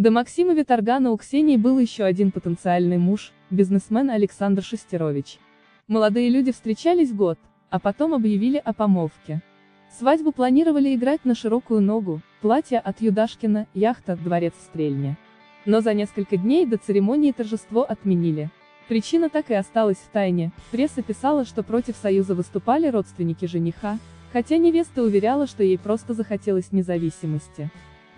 До Максима Виторгана у Ксении был еще один потенциальный муж, бизнесмен Александр Шестерович. Молодые люди встречались год, а потом объявили о помолвке. Свадьбу планировали играть на широкую ногу, платье от Юдашкина, яхта, дворец в Стрельне. Но за несколько дней до церемонии торжество отменили. Причина так и осталась в тайне, пресса писала, что против союза выступали родственники жениха, хотя невеста уверяла, что ей просто захотелось независимости.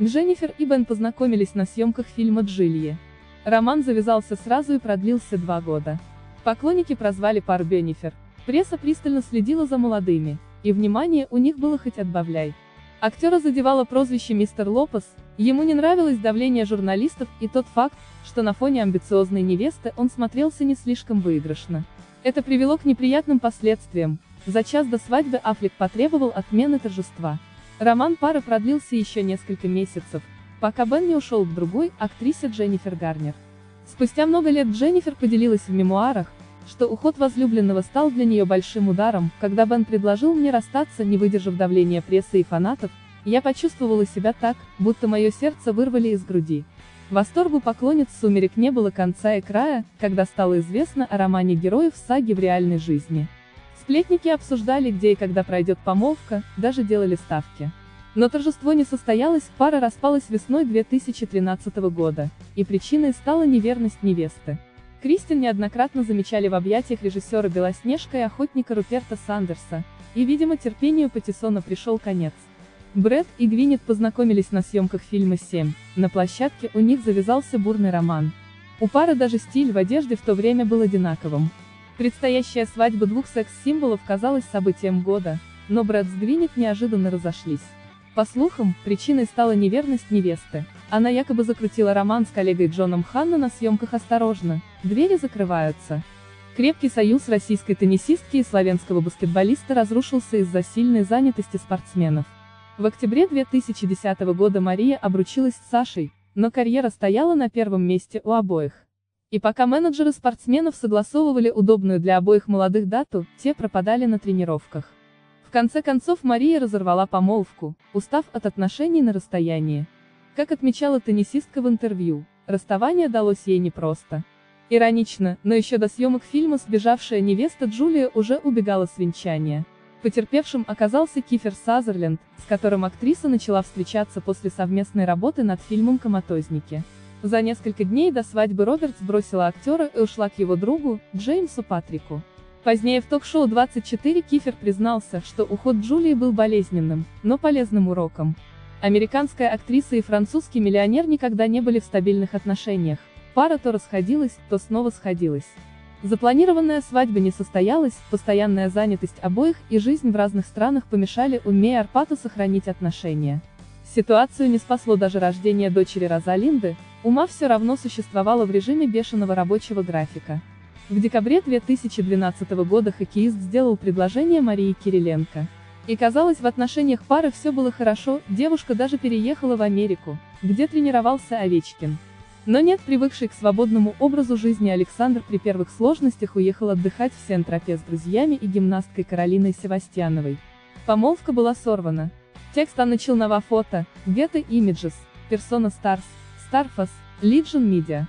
Дженнифер и Бен познакомились на съемках фильма «Джилье». Роман завязался сразу и продлился два года. Поклонники прозвали пару Беннифер. Пресса пристально следила за молодыми, и внимание у них было хоть отбавляй. Актера задевало прозвище «Мистер Лопес», ему не нравилось давление журналистов и тот факт, что на фоне амбициозной невесты он смотрелся не слишком выигрышно. Это привело к неприятным последствиям. За час до свадьбы Аффлек потребовал отмены торжества. Роман пары продлился еще несколько месяцев, пока Бен не ушел к другой, актрисе Дженнифер Гарнер. Спустя много лет Дженнифер поделилась в мемуарах, что уход возлюбленного стал для нее большим ударом, когда Бен предложил мне расстаться, не выдержав давления прессы и фанатов, я почувствовала себя так, будто мое сердце вырвали из груди. Восторгу поклонниц «Сумерек» не было конца и края, когда стало известно о романе героев саги в реальной жизни. Сплетники обсуждали, где и когда пройдет помолвка, даже делали ставки. Но торжество не состоялось, пара распалась весной 2013 года, и причиной стала неверность невесты. Кристин неоднократно замечали в объятиях режиссера «Белоснежка» и охотника Руперта Сандерса, и, видимо, терпению Патисона пришел конец. Брэд и Гвинет познакомились на съемках фильма «7», на площадке у них завязался бурный роман. У пары даже стиль в одежде в то время был одинаковым. Предстоящая свадьба двух секс-символов казалась событием года, но Брэд с Гвинет неожиданно разошлись. По слухам, причиной стала неверность невесты. Она якобы закрутила роман с коллегой Джоном Ханна на съемках «Осторожно», двери закрываются. Крепкий союз российской теннисистки и славянского баскетболиста разрушился из-за сильной занятости спортсменов. В октябре 2010 года Мария обручилась с Сашей, но карьера стояла на первом месте у обоих. И пока менеджеры спортсменов согласовывали удобную для обоих молодых дату, те пропадали на тренировках. В конце концов Мария разорвала помолвку, устав от отношений на расстоянии. Как отмечала теннисистка в интервью, расставание далось ей непросто. Иронично, но еще до съемок фильма сбежавшая невеста Джулия уже убегала с венчания. Потерпевшим оказался Кифер Сазерленд, с которым актриса начала встречаться после совместной работы над фильмом «Коматозники». За несколько дней до свадьбы Робертс бросила актера и ушла к его другу, Джеймсу Патрику. Позднее в ток-шоу 24 Кифер признался, что уход Джулии был болезненным, но полезным уроком. Американская актриса и французский миллионер никогда не были в стабильных отношениях. Пара то расходилась, то снова сходилась. Запланированная свадьба не состоялась, постоянная занятость обоих и жизнь в разных странах помешали Уме Арпату сохранить отношения. Ситуацию не спасло даже рождение дочери Розалинды, Ума все равно существовала в режиме бешеного рабочего графика. В декабре 2012 года хоккеист сделал предложение Марии Кириленко. И казалось, в отношениях пары все было хорошо, девушка даже переехала в Америку, где тренировался Овечкин. Но нет, привыкший к свободному образу жизни Александр при первых сложностях уехал отдыхать в Сент-Тропе с друзьями и гимнасткой Каролиной Севастьяновой. Помолвка была сорвана. Текст Анны Челнова фото, Getty Images, Persona Stars, Starfast, Legion Media.